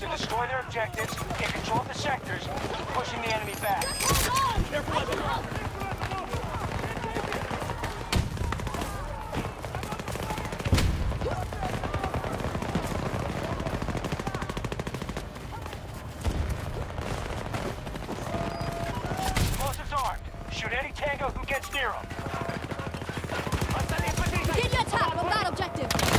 to destroy their objectives, take control of the sectors, keep pushing the enemy back. Explosives armed. Shoot any Tango who gets near them. Get your attack on that objective.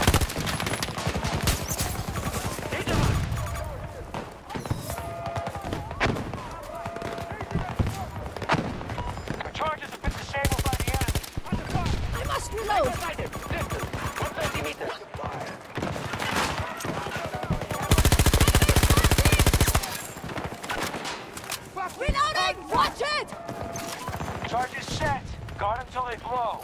Reloading! Watch it! Charges set. Guard until they blow.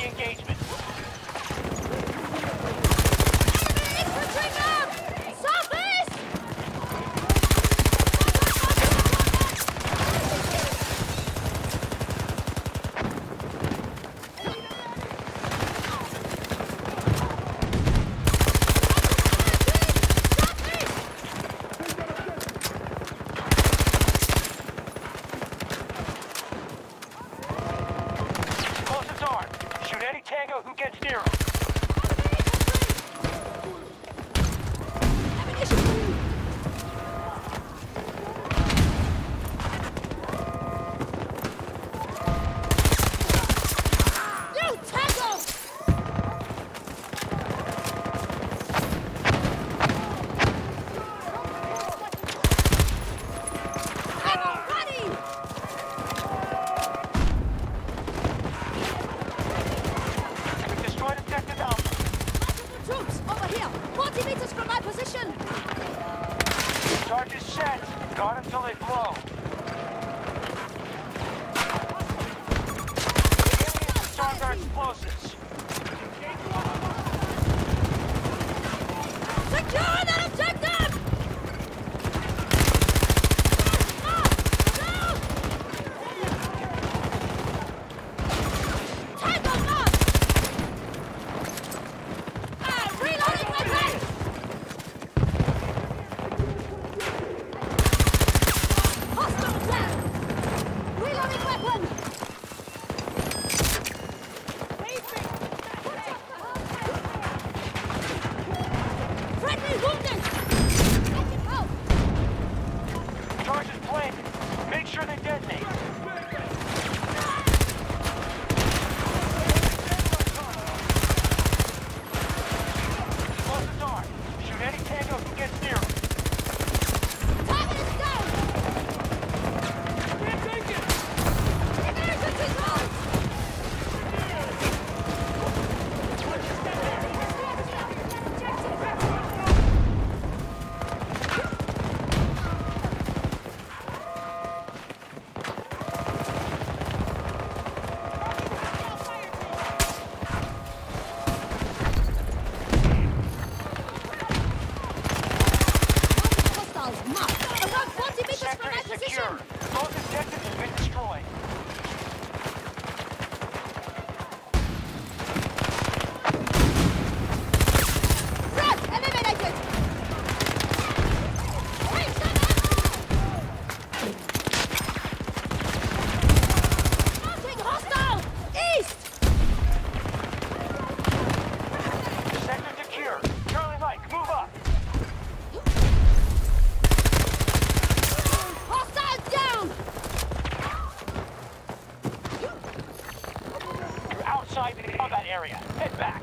the engagement. from my position! Charge is set. Guard until they blow. Start our explosives. Secure outside the combat area. Head back.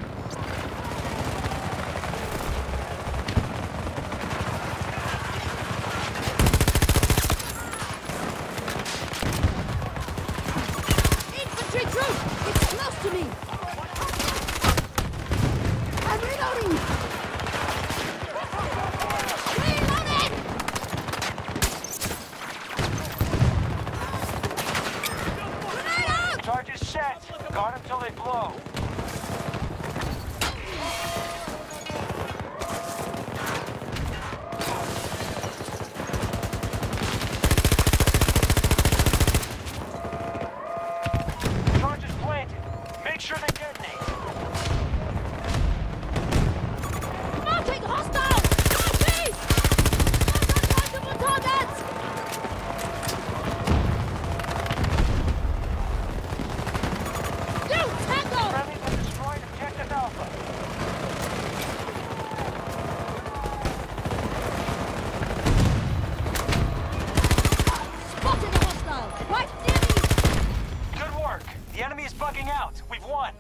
Infantry troop! It's close to me! I'm reloading! Reloading! Grenade! Charge is set. Guard till they blow. logging out. We've won.